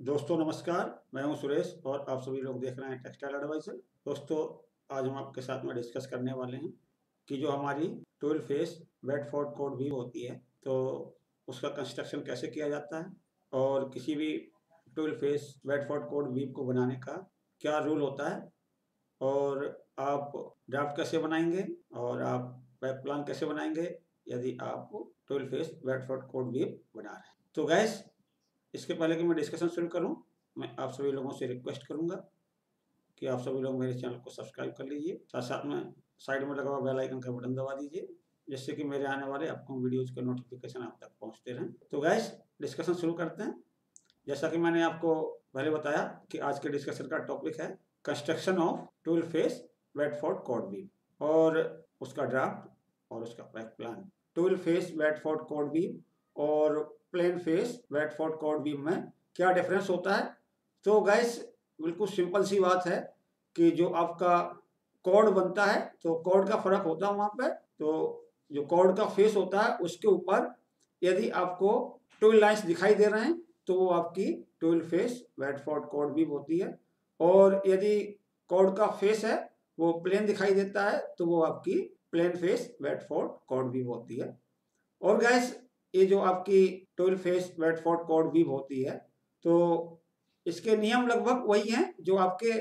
दोस्तों, नमस्कार। मैं हूँ सुरेश और आप सभी लोग देख रहे हैं टेक्सटाइल एडवाइजर दोस्तों, आज हम आपके साथ में डिस्कस करने वाले हैं कि जो हमारी twill face weft Bedford cord भी होती है तो उसका कंस्ट्रक्शन कैसे किया जाता है और किसी भी twill face weft Bedford cord weave को बनाने का क्या रूल होता है और आप ड्राफ्ट कैसे बनाएँगे और आप वेब प्लान कैसे बनाएँगे यदि आप twill face weft Bedford cord weave बना रहे हैं। तो गैस इसके पहले कि मैं डिस्कशन शुरू करूँ, मैं आप सभी लोगों से रिक्वेस्ट करूँगा कि आप सभी लोग मेरे चैनल को सब्सक्राइब कर लीजिए। साथ साथ में साइड में लगा हुआ बेल आइकन का बटन दबा दीजिए, जिससे कि मेरे आने वाले आपको वीडियोज़ के नोटिफिकेशन आप तक पहुँचते रहें। तो गैस डिस्कशन शुरू करते हैं। जैसा कि मैंने आपको पहले बताया कि आज के डिस्कशन का टॉपिक है construction of twill face Bedford cord beam और उसका ड्राफ्ट और उसका peg plan twill face Bedford cord beam और प्लेन फेस वेटफोर्ड कोड बीम में क्या डिफरेंस होता है? तो गैस बिल्कुल सिंपल सी बात है कि जो आपका कोड बनता है तो कोड का फ़र्क होता है वहाँ पे तो जो कॉर्ड का फेस होता है, उसके ऊपर यदि आपको ट्वेल्व लाइन्स दिखाई दे रहे हैं तो वो आपकी ट्वेल्व फेस वेटफोर्ड कोड बीम होती है। और यदि कोड का फेस है, वो प्लेन दिखाई देता है तो वो आपकी प्लेन फेस वेटफोर्ड कोड बीम होती है। और गैस ये जो आपकी ट्वेल्व फेस वेटफोर्ड कोड बीम होती है तो इसके नियम लगभग वही हैं जो आपके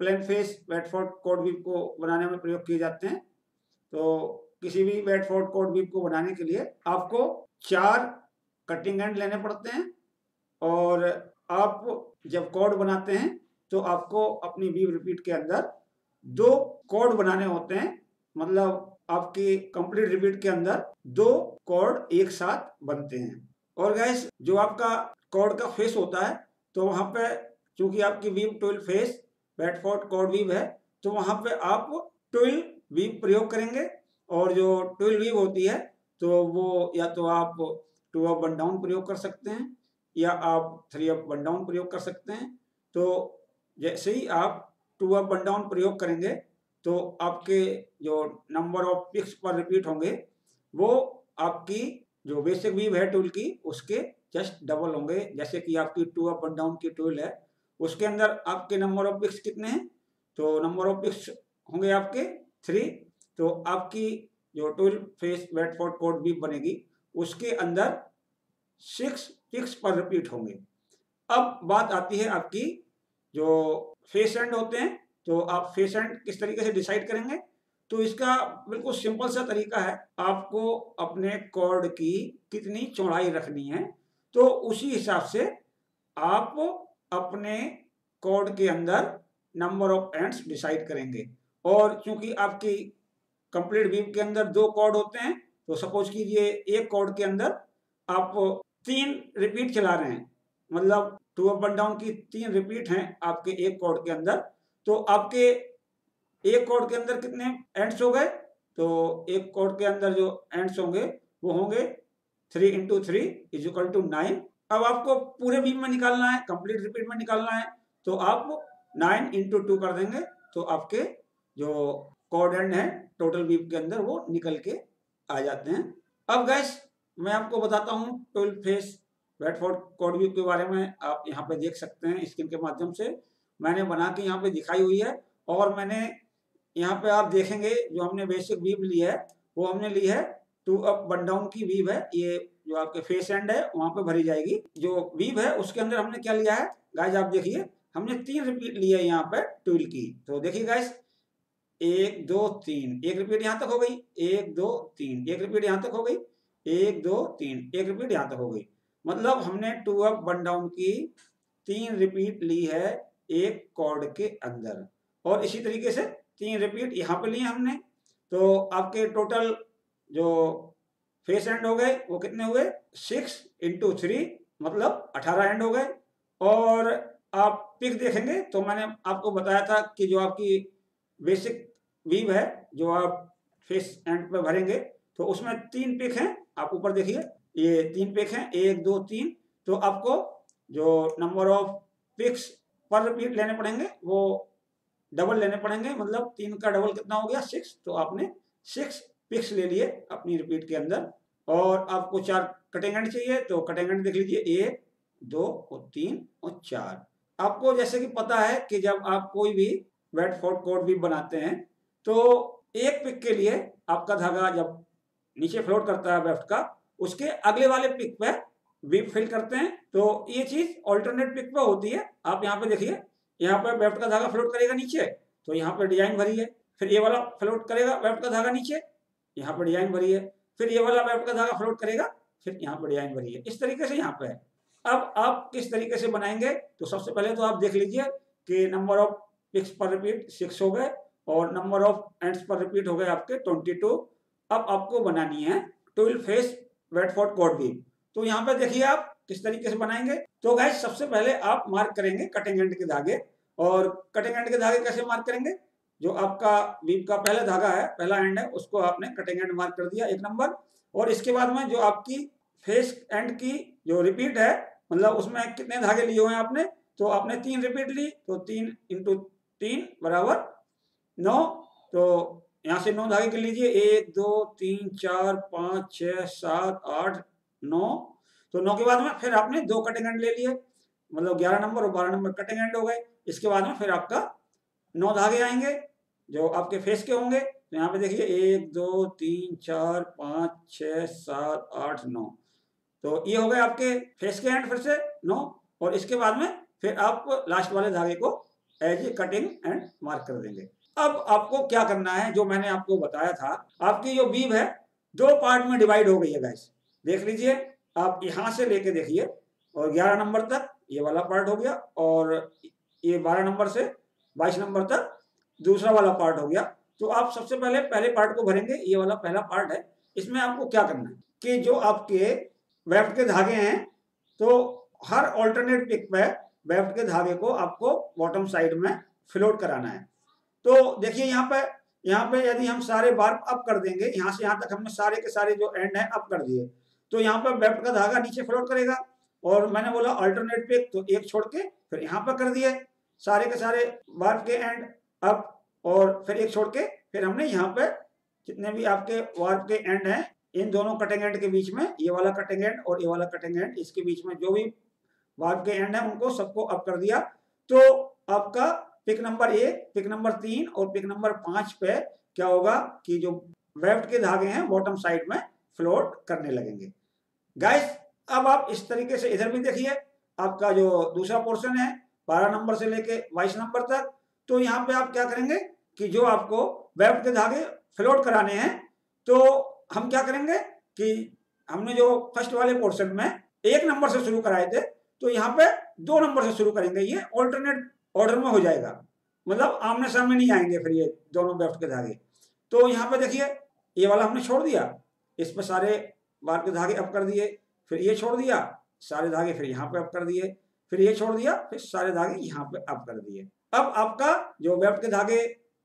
प्लेन फेस वेटफोर्ड कोड बीम को बनाने में प्रयोग किए जाते हैं। तो किसी भी वेटफोर्ड कोड बीम को बनाने के लिए आपको चार कटिंग एंड लेने पड़ते हैं और आप जब कोड बनाते हैं तो आपको अपनी बीम रिपीट के अंदर दो कोड बनाने होते हैं मतलब आपकी कंप्लीट रिपीट के अंदर दो कॉर्ड एक साथ बनते हैं। और गैस जो आपका कॉर्ड का फेस होता है तो वहाँ पे चूँकि आपकी weave twill face Bedford cord weave है तो वहाँ पे आप ट्वेल्व वीव प्रयोग करेंगे। और जो ट्वेल्व वीव होती है तो वो या तो आप टू अप वन डाउन प्रयोग कर सकते हैं, या आप थ्री अप वन डाउन प्रयोग कर सकते हैं। तो जैसे ही आप टू अप वन डाउन प्रयोग करेंगे तो आपके जो नंबर ऑफ़ पिक्स पर रिपीट होंगे, वो आपकी जो बेसिक वीव है टूल की, उसके जस्ट डबल होंगे। जैसे कि आपकी टू अप एंड डाउन की टूल है, उसके अंदर आपके नंबर ऑफ़ पिक्स कितने हैं? तो नंबर ऑफ़ पिक्स होंगे आपके थ्री तो आपकी जो टूल फेस वेटफोर्ड कोड भी बनेगी, उसके अंदर सिक्स पिक्स पर रिपीट होंगे। अब बात आती है आपकी जो फेस एंड होते हैं तो आप फेस एंड किस तरीके से डिसाइड करेंगे? तो इसका बिल्कुल सिंपल सा तरीका है, आपको अपने कॉर्ड की कितनी चौड़ाई रखनी है तो उसी हिसाब से आप अपने कॉर्ड के अंदर नंबर ऑफ़ एंड्स डिसाइड करेंगे। और चूँकि आपकी कंप्लीट बीम के अंदर दो कॉर्ड होते हैं तो सपोज़ कीजिए एक कॉर्ड के अंदर आप तीन रिपीट चला रहे हैं मतलब टू अप एंड डाउन की तीन रिपीट हैं आपके एक कॉर्ड के अंदर तो आपके एक कोड के अंदर कितने एंड्स हो गए? तो एक कोड के अंदर जो एंड्स होंगे, वो होंगे three into three is equal to nine अब आपको पूरे बीम में निकालना है कंप्लीट रिपीट में निकालना है तो आप नाइन इंटू टू कर देंगे तो आपके जो कोड एंड है टोटल बीम के अंदर वो निकल के आ जाते हैं। अब गैस मैं आपको बताता हूँ twill face Bedford cord weave के बारे में, आप यहाँ पे देख सकते हैं स्क्रीन के माध्यम से। मैंने बना के यहाँ पे दिखाई हुई है और मैंने यहाँ पे आप देखेंगे जो हमने बेसिक वीव ली है, वो हमने ली है टू अप वन डाउन की वीव है। ये जो आपके फेस एंड है, वहाँ पे भरी जाएगी। जो वीव है, उसके अंदर हमने क्या लिया है? गाइज़ आप देखिए, हमने तीन रिपीट लिया है यहाँ पे ट्विल की। तो देखिए गाइज़ एक, दो, तीन। एक रिपीट यहाँ तक हो गई। एक, दो, तीन। एक रिपीट यहाँ तक हो गई। एक, दो, तीन। एक रिपीट यहाँ तक हो गई। मतलब हमने टू अप वन डाउन की तीन रिपीट ली है। एक कॉर्ड के अंदर। और इसी तरीके से तीन रिपीट यहाँ पे लिए हमने। तो आपके टोटल जो फेस एंड हो गए, वो कितने हुए? सिक्स इंटू थ्री मतलब अठारह एंड हो गए। और आप पिक देखेंगे तो मैंने आपको बताया था कि जो आपकी बेसिक वीव है, जो आप फेस एंड पे भरेंगे तो उसमें तीन पिक हैं। आप ऊपर देखिए, ये तीन पिक हैं। एक, दो, तीन। तो आपको जो नंबर ऑफ़ पिक्स पर रिपीट लेने पड़ेंगे, वो डबल लेने पड़ेंगे मतलब तीन का डबल कितना हो गया? सिक्स तो आपने सिक्स पिक्स ले लिए अपनी रिपीट के अंदर। और आपको चार कटिंग एंड चाहिए तो कटिंग एंड देख लीजिए, एक, दो और तीन और चार। आपको जैसे कि पता है कि जब आप कोई भी वेट फोर्ट कोड भी बनाते हैं तो एक पिक के लिए आपका धागा जब नीचे फ्लोट करता है वेफ्ट का, उसके अगले वाले पिक पे वीप फिल करते हैं तो ये चीज़ ऑल्टरनेट पिक पर होती है। आप यहाँ पे देखिए, यहाँ पे वेफ्ट का धागा फ्लोट करेगा नीचे तो यहाँ पे डिज़ाइन भरी है। फिर ये वाला फ्लोट करेगा वेफ्ट का धागा नीचे, यहाँ पे डिज़ाइन भरी है। फिर ये वाला वेफ्ट का धागा फ्लोट करेगा, फिर यहाँ पे डिज़ाइन भरी है। इस तरीके से यहाँ पे है। अब आप किस तरीके से बनाएँगे तो सबसे पहले तो आप देख लीजिए कि नंबर ऑफ़ पिक्स पर रिपीट सिक्स हो गए, और नंबर ऑफ़ एंड्स पर रिपीट हो गए आपके ट्वेंटी टू अब आपको बनानी है ट्वेल्व फेस वेटफोर्ड कोड भी तो यहाँ पे देखिए आप किस तरीके से बनाएँगे। तो गैस सबसे पहले आप मार्क करेंगे कटिंग एंड के धागे। और कटिंग एंड के धागे कैसे मार्क करेंगे? जो आपका बीप का पहला धागा है, पहला एंड है, उसको आपने कटिंग एंड मार्क कर दिया एक नंबर और इसके बाद में जो आपकी फेस एंड की जो रिपीट है मतलब उसमें कितने धागे लिए हुए हैं आपने? तो आपने तीन रिपीट ली तो तीन इंटू तीन बराबर नौ। तो यहाँ से नौ धागे कर लीजिए। एक, दो, तीन, चार, पाँच, छ, सात, आठ नौ। तो नौ के बाद में फिर आपने दो कटिंग एंड ले लिए। मतलब ग्यारह नंबर और बारह नंबर कटिंग एंड हो गए। इसके बाद में फिर आपका नौ धागे आएँगे, जो आपके फेस के होंगे। तो यहाँ पे देखिए, एक, दो, तीन, चार, पाँच छ सात, आठ, नौ। तो ये हो गए आपके फेस के एंड फिर से नौ। और इसके बाद में फिर आप लास्ट वाले धागे को as a cutting end mark कर देंगे। अब आपको क्या करना है, जो मैंने आपको बताया था, आपकी जो बीब है, दो पार्ट में डिवाइड हो गई है गैस देख लीजिए, आप यहाँ से लेके देखिए, और 11 नंबर तक ये वाला पार्ट हो गया, और ये 12 नंबर से 22 नंबर तक दूसरा वाला पार्ट हो गया। तो आप सबसे पहले पहले पार्ट को भरेंगे, ये वाला पहला पार्ट है। इसमें आपको क्या करना है? कि जो आपके वेफ्ट के धागे हैं तो हर ऑल्टरनेट पिक पे वेफ्ट के धागे को आपको बॉटम साइड में फ्लोट कराना है। तो देखिए, यहाँ पे यहाँ पे यदि हम सारे बार अप कर देंगे, यहाँ से यहाँ तक हमने सारे के सारे जो एंड है अप कर दिए। तो यहाँ पर वेफ्ट का धागा नीचे फ्लोट करेगा। और मैंने बोला अल्टरनेट पिक तो एक छोड़ के फिर यहाँ पर कर दिए। सारे के सारे बार के एंड अप और फिर एक छोड़ के फिर हमने यहाँ पे जितने भी आपके वार्प के एंड हैं, इन दोनों कटिंग एंड के बीच में, ये वाला कटिंग एंड और ये वाला कटिंग एंड इसके बीच में जो भी वार्प के एंड है, उनको सबको अप कर दिया। तो आपका पिक नंबर एक पिक नंबर तीन और पिक नंबर पाँच पे क्या होगा कि जो वेफ्ट के धागे हैं बॉटम साइड में फ्लोट करने लगेंगे। गाइस अब आप इस तरीके से इधर भी देखिए, आपका जो दूसरा पोर्शन है, बारह नंबर से लेके बाईस नंबर तक तो यहाँ पे आप क्या करेंगे कि जो आपको वेफ्ट के धागे फ्लोट कराने हैं तो हम क्या करेंगे कि हमने जो फ़र्स्ट वाले पोर्शन में एक नंबर से शुरू कराए थे तो यहाँ पे दो नंबर से शुरू करेंगे, ये ऑल्टरनेट ऑर्डर में हो जाएगा। मतलब आमने सामने नहीं आएँगे फिर ये दोनों बेफ्ट के धागे। तो यहाँ पे देखिए, ये वाला हमने छोड़ दिया। इसमें सारे बार के धागे अप कर दिए, फिर ये छोड़ दिया, सारे धागे फिर यहाँ पे अप कर दिए, फिर ये छोड़ दिया, फिर सारे धागे यहाँ पे अप कर दिए। अब आपका जो वेफ्ट के धागे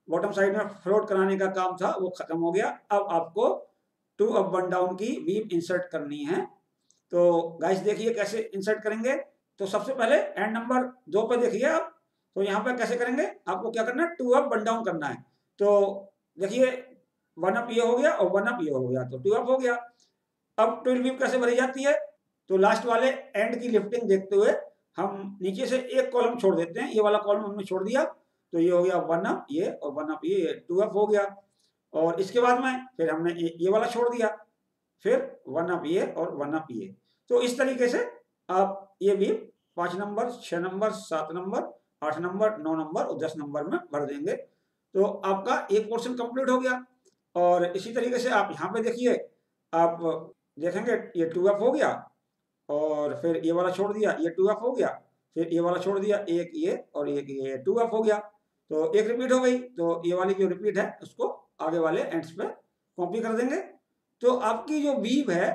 बॉटम साइड में फ्लोट कराने का काम था, वो खत्म हो गया। अब आपको टू अप वन डाउन की वीप इंसर्ट करनी है। तो गाइस देखिए कैसे इंसर्ट करेंगे। तो सबसे पहले एंड नंबर दो पे देखिए आप। तो यहाँ पे कैसे करेंगे? आपको क्या करना है? टू अप वन डाउन करना है। तो देखिए वन अप ये हो गया और वन अप ये हो गया। तो टू अप हो गया। अब ट्विल वीप कैसे भरी जाती है? तो लास्ट वाले एंड की लिफ्टिंग देखते हुए हम नीचे से एक कॉलम छोड़ देते हैं। ये वाला कॉलम हमने छोड़ दिया। तो ये हो गया वन अप ये और वन अप ये टू अप हो गया। और इसके बाद में फिर हमने ये वाला छोड़ दिया। फिर वन अप ये और वन अप ये। तो इस तरीके से आप ये भी पाँच नंबर छह नंबर सात नंबर आठ नंबर नौ नंबर और दस नंबर में भर देंगे। तो आपका एक पोर्शन कंप्लीट हो गया। और इसी तरीके से आप यहाँ पे देखिए, आप देखेंगे, ये टू अप हो गया, और फिर ये वाला छोड़ दिया, ये टू अप हो गया, फिर ये वाला छोड़ दिया, एक ये और एक ये टू अप हो गया। तो एक रिपीट हो गई तो ये वाली जो रिपीट है, उसको आगे वाले एंड्स पे कॉपी कर देंगे। तो आपकी जो बीव है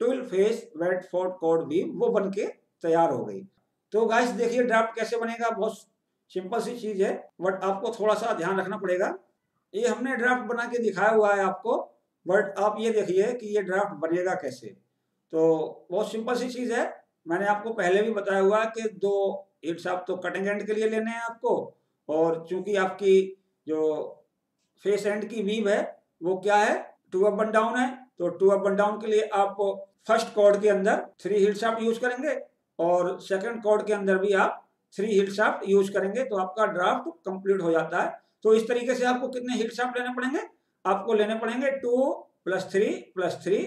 twelve face Bedford cord weave वो बन के तैयार हो गई। तो गाइस देखिए ड्राफ्ट कैसे बनेगा, बहुत सिंपल सी चीज़ है बट आपको थोड़ा सा ध्यान रखना पड़ेगा। ये हमने ड्राफ्ट बना के दिखाया हुआ है आपको बट आप ये देखिए कि ये ड्राफ्ट बनेगा कैसे? तो बहुत सिंपल सी चीज़ है। मैंने आपको पहले भी बताया हुआ है कि दो हिट्स आप तो कटिंग एंड के लिए लेने हैं आपको, और चूँकि आपकी जो फेस एंड की वीव है, वो क्या है? टू अप वन डाउन है। तो टू अप वन डाउन के लिए आप फ़र्स्ट कॉर्ड के अंदर थ्री हिट्स आप यूज़ करेंगे, और सेकंड कॉर्ड के अंदर भी आप थ्री हिल शाफ्ट यूज़ करेंगे तो आपका ड्राफ्ट कंप्लीट हो जाता है। तो इस तरीके से आपको कितने हिल शाफ्ट लेने पड़ेंगे? आपको लेने पड़ेंगे two plus three plus three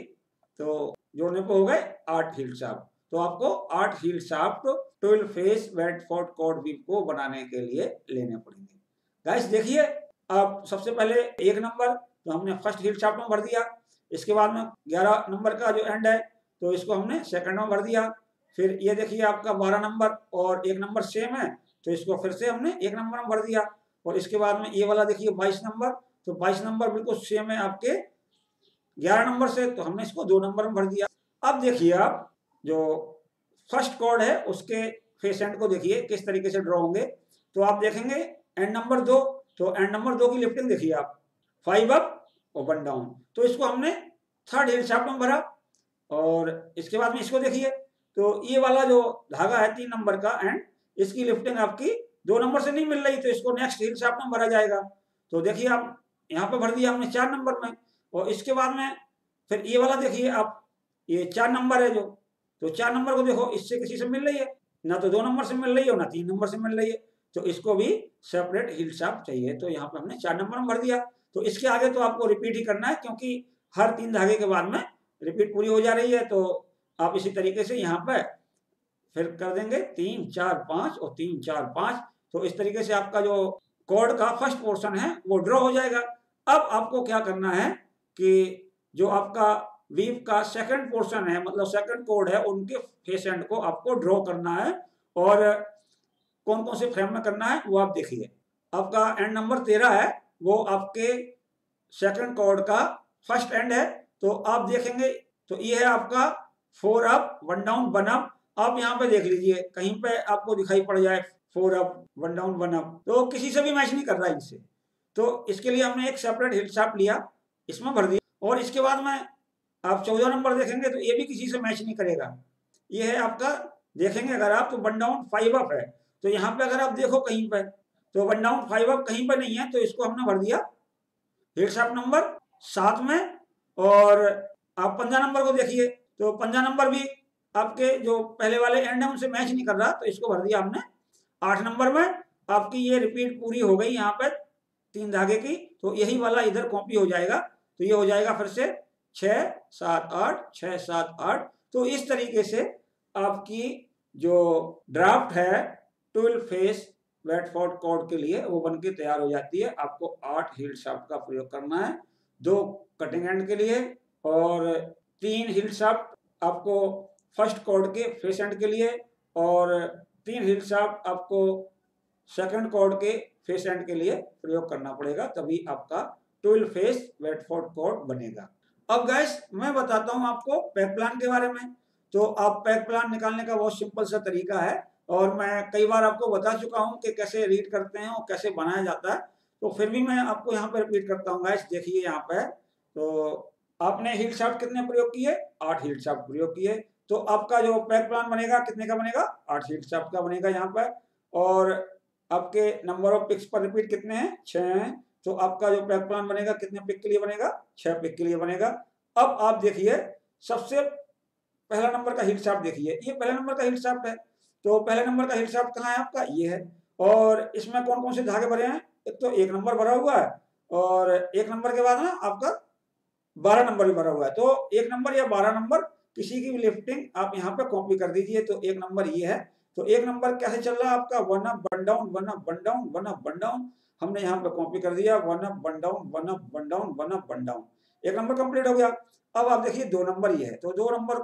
तो जोड़ने पर हो गए आठ हिल शाफ्ट। तो आपको आठ heald shaft, twelve face Bedford cord weave को बनाने के लिए लेने पड़ेंगे। गाइस, देखिए अब सबसे पहले एक नंबर तो हमने फ़र्स्ट हिल शाफ्ट में भर दिया। इसके बाद में ग्यारह नंबर का जो एंड है तो इसको हमने सेकंड में भर दिया। फिर ये देखिए आपका बारह नंबर और एक नंबर सेम है तो इसको फिर से हमने एक नंबर में भर दिया। और इसके बाद में ये वाला देखिए बाईस नंबर तो बाईस नंबर बिल्कुल सेम है आपके। ग्यारह नंबर से तो हमने इसको दो नंबर में भर दिया। अब देखिए आप, जो फ़र्स्ट कॉर्ड है, उसके फेस एंड को देखिए, किस तरीके से ड्रॉ होंगे। तो आप देखेंगे एंड नंबर दो तो एंड नंबर दो की लिफ्टिंग देखिए आप। फाइव अप और वन डाउन तो इसको हमने थर्ड हिल शाफ्ट में भरा और इसके बाद में इसको देखिए। तो ये वाला जो धागा है, तीन नंबर का एंड इसकी लिफ्टिंग आपकी दो नंबर से नहीं मिल रही तो इसको नेक्स्ट हिल शाफ्ट में भरा जाएगा। तो देखिए आप यहाँ पे भर दिया हमने चार नंबर में। और इसके बाद में फिर ये वाला देखिए आप, ये चार नंबर है जो। तो चार नंबर को देखो, इससे किसी से मिल रही है? ना तो दो नंबर से मिल रही है ना तीन नंबर से मिल रही है। तो इसको भी सेपरेट हिल शाफ्ट चाहिए। तो यहाँ पे हमने चार नंबर में भर दिया। तो इसके आगे तो आपको रिपीट ही करना है, क्योंकि हर तीन धागे के बाद में रिपीट पूरी हो जा रही है। तो आप इसी तरीके से यहाँ पे फिर कर देंगे तीन, चार, पाँच और तीन, चार, पाँच। तो इस तरीके से आपका जो कॉर्ड का फ़र्स्ट पोर्शन है, वो ड्रॉ हो जाएगा। अब आपको क्या करना है कि जो आपका वीव का सेकंड पोर्शन है मतलब सेकंड कोड है, उनके फेस एंड को आपको ड्रॉ करना है और कौन कौन से फ्रेम में करना है, वो आप देखिए। आपका एंड नंबर तेरह है, वो आपके सेकंड कोड का फ़र्स्ट एंड है तो आप देखेंगे तो ये है आपका four up one down one up आप यहाँ पे देख लीजिए, कहीं पे आपको दिखाई पड़ जाए four up one down one up तो किसी से भी मैच नहीं कर रहा है इनसे। तो इसके लिए हमने एक सेपरेट हिल शाप लिया, इसमें भर दिया। और इसके बाद में आप चौदह नंबर देखेंगे तो ये भी किसी से मैच नहीं करेगा। ये है आपका, देखेंगे अगर आप तो वन डाउन फाइव अप है। तो यहाँ पे अगर आप देखो कहीं पर तो वन डाउन फाइव अप कहीं पर नहीं है तो इसको हमने भर दिया। हेड शाप नंबर सात में, और आप पंद्रह नंबर को देखिए तो पंद्रह नंबर भी आपके जो पहले वाले एंड है, उनसे मैच नहीं कर रहा तो इसको भर दिया हमने। आठ नंबर में आपकी ये रिपीट पूरी हो गई यहाँ पर तीन धागे की तो यही वाला इधर कॉपी हो जाएगा। तो ये हो जाएगा फिर से छ सात आठ छ सात आठ। तो इस तरीके से आपकी जो ड्राफ्ट है ट्वेल्व फेस वेटफोर्ड कोड के लिए, वो बन के तैयार हो जाती है। आपको आठ हिल शाफ्ट का प्रयोग करना है, दो कटिंग एंड के लिए और तीन हिल शाफ्ट आपको फ़र्स्ट कोड के फेस एंड के लिए और तीन हिल शाफ्ट आपको सेकंड कोड के फेस एंड के लिए प्रयोग करना पड़ेगा, तभी आपका ट्वेल्व फेस वेटफोर्ड कोड बनेगा। अब गैस मैं बताता हूँ आपको पैक प्लान के बारे में। तो आप पैक प्लान निकालने का बहुत सिंपल सा तरीका है, और मैं कई बार आपको बता चुका हूँ कि कैसे रीड करते हैं और कैसे बनाया जाता है। तो फिर भी मैं आपको यहाँ पर रिपीट करता हूँ गैस देखिए यहाँ पे तो आपने हील शाफ्ट कितने प्रयोग किए? आठ हील शाफ्ट प्रयोग किए। तो आपका जो पैक प्लान बनेगा, कितने का बनेगा? आठ हील शाफ्ट का बनेगा यहाँ पर। और आपके नंबर ऑफ़ पिक्स पर रिपीट कितने हैं? छः हैं। तो आपका जो पैक प्लान बनेगा, कितने पिक के लिए बनेगा? छह पिक के लिए बनेगा। अब आप देखिए, सबसे पहला नंबर का हिट शाफ्ट देखिए। ये पहले नंबर का हिट शाफ्ट है। तो पहले नंबर का हिट शाफ्ट कहाँ है आपका? ये है। और इसमें कौन कौन से धागे भरे हैं? एक तो एक नंबर भरा हुआ है और एक नंबर के बाद ना आपका बारह नंबर भी भरा हुआ है। तो एक नंबर या बारह नंबर किसी की भी लिफ्टिंग आप यहाँ पे कॉपी कर दीजिए। तो एक नंबर ये है। तो एक नंबर कैसे चल रहा है आपका? One up one down one up one down one up one down हमने यहाँ पे कॉपी कर दिया। One up one down one up one down one up one down एक नंबर कंप्लीट हो गया। अब आप देखिए, दो नंबर ये है। तो दो नंबर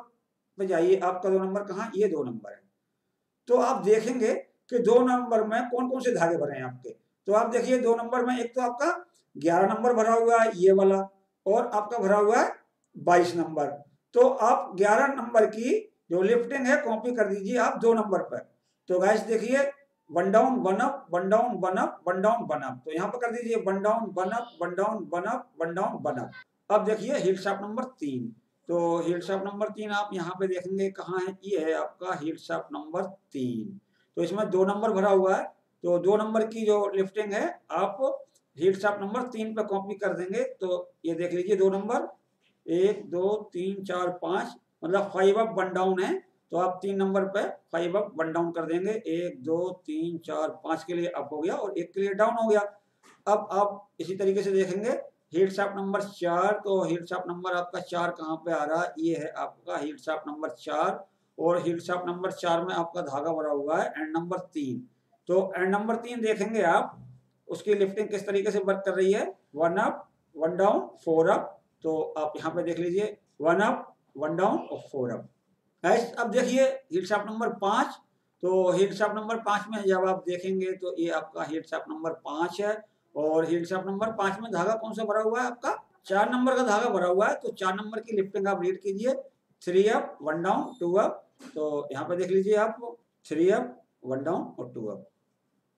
में जाइए। आपका दो नंबर कहाँ? ये दो नंबर है। तो आप देखेंगे कि दो नंबर में कौन कौन से धागे भरे हैं आपके? तो आप देखिए, दो नंबर में एक तो आपका ग्यारह नंबर भरा हुआ है ये वाला, और आपका भरा हुआ है बाईस नंबर। तो आप ग्यारह नंबर की जो लिफ्टिंग है कॉपी कर दीजिए आप दो नंबर पर। तो गैस देखिए one down one up one down one up one down one up तो यहाँ पर कर दीजिए one down one up one down one up one down one up अब देखिए हिल शाप नंबर तीन। तो हिल शाप नंबर तीन आप यहाँ पे देखेंगे कहाँ है? ये है आपका हिल शाप नंबर तीन। तो इसमें दो नंबर भरा हुआ है। तो दो नंबर की जो लिफ्टिंग है, आप हिल शाप नंबर तीन पे कॉपी कर देंगे। तो ये देख लीजिए दो नंबर एक, दो, तीन, चार, पाँच मतलब फाइव अप वन डाउन है तो आप तीन नंबर पे फाइव अप वन डाउन कर देंगे। एक, दो, तीन, चार, पाँच के लिए अप हो गया और एक के लिए डाउन हो गया। अब आप इसी तरीके से देखेंगे हीट शाप नंबर चार तो हीट शाप नंबर आपका चार कहाँ पे आ रहा है? ये है आपका हीट शाप नंबर चार और हीट शाप नंबर चार में आपका धागा भरा हुआ है एंड नंबर तीन। तो एंड नंबर तीन देखेंगे आप, उसकी लिफ्टिंग किस तरीके से वर्क कर रही है? One up one down four up तो आप यहाँ पे देख लीजिए। वन अप वन डाउन और फोर अप। अब देखिए हीट शाप नंबर पाँच तो हीट शाप नंबर पाँच में जब आप देखेंगे तो ये आपका हीट शाप नंबर पाँच है, और हीट शाप नंबर पाँच में धागा कौन सा भरा हुआ है आपका? चार नंबर का धागा भरा हुआ है तो चार नंबर की लिफ्टिंग आप रीड कीजिए three up one down two up तो यहाँ पे देख लीजिए आप थ्री अप वन डाउन और टू अप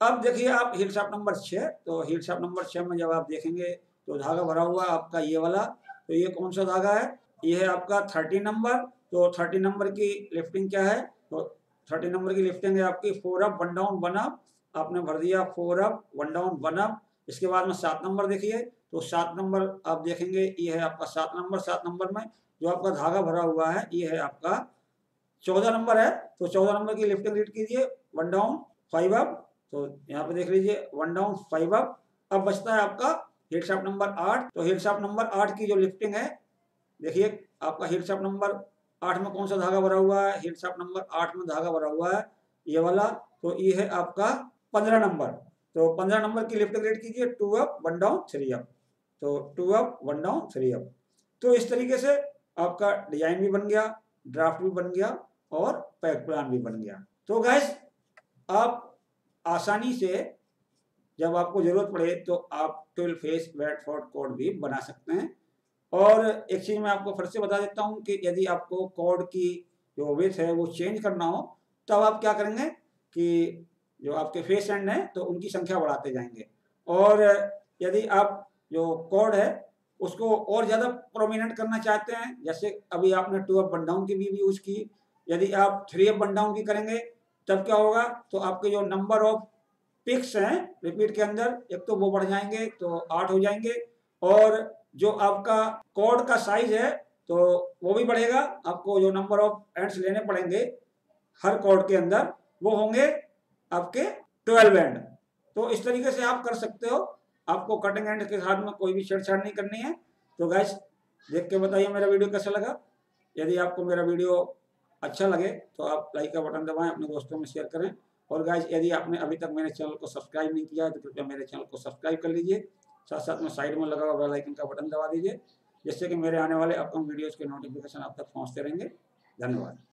अब देखिए आप हीट शाप नंबर छः तो हीट शाप नंबर छः में जब आप देखेंगे तो धागा भरा हुआ है आपका ये वाला तो ये कौन सा धागा है? ये है आपका थर्टी नंबर तो थर्टी नंबर की लिफ्टिंग क्या है? तो थर्टी नंबर की लिफ्टिंग है आपकी four up one down one up आपने भर दिया four up one down one up इसके बाद में सात नंबर देखिए तो सात नंबर आप देखेंगे, ये है आपका सात नंबर सात नंबर में जो आपका धागा भरा हुआ है, ये है आपका चौदह नंबर है तो चौदह नंबर की लिफ्टिंग रीड कीजिए वन डाउन फाइव अप तो यहाँ पे देख लीजिए वन डाउन फाइव अप अब बचता है आपका शाप नंबर आठ. तो शाप नंबर आठ की जो लिफ्टिंग है देखिए, आपका हिट शाप नंबर आठ में कौन सा धागा भरा हुआ है? हिट शाप नंबर आठ में धागा भरा हुआ है, ये वाला। तो ये है आपका पंद्रह नंबर। तो पंद्रह नंबर की लिफ्टिंग रेट कीजिए, two up, one down, three up. तो two up, one down, three up. तो इस तरीके से आपका डिज़ाइन भी बन गया, ड्राफ्ट भी बन गया और पैक प्लान भी बन गया। तो गैस आप आसानी से जब आपको ज़रूरत पड़े तो आप ट्वेल्व फेस वेटफोर्ड कोड भी बना सकते हैं। और एक चीज़ मैं आपको फिर से बता देता हूँ कि यदि आपको कोड की जो विथ है वो चेंज करना हो, तब आप क्या करेंगे कि जो आपके फेस एंड हैं तो उनकी संख्या बढ़ाते जाएँगे। और यदि आप जो कोड है, उसको और ज़्यादा प्रोमिनेंट करना चाहते हैं, जैसे अभी आपने टू अप वन डाउन की भी यूज़ की, यदि आप थ्री अप वन डाउन की करेंगे, तब क्या होगा? तो आपके जो नंबर ऑफ़ पिक्स हैं रिपीट के अंदर, एक तो वो बढ़ जाएँगे तो आठ हो जाएँगे। और जो आपका कोड का साइज़ है तो वो भी बढ़ेगा। आपको जो नंबर ऑफ़ एंड्स लेने पड़ेंगे हर कोड के अंदर, वो होंगे आपके ट्वेल्व एंड तो इस तरीके से आप कर सकते हो। आपको कटिंग एंड के साथ में कोई भी छेड़छाड़ नहीं करनी है। तो गैस देख के बताइए मेरा वीडियो कैसा लगा। यदि आपको मेरा वीडियो अच्छा लगे तो आप लाइक का बटन दबाएँ, अपने दोस्तों में शेयर करें। और गाइज़ यदि आपने अभी तक मेरे चैनल को सब्सक्राइब नहीं किया है तो कृपया मेरे चैनल को सब्सक्राइब कर लीजिए। साथ साथ में साइड में लगा हुआ बेल आइकन का बटन दबा दीजिए, जिससे कि मेरे आने वाले अपकम वीडियोज़ के नोटिफिकेशन आप तक पहुँचते रहेंगे। धन्यवाद।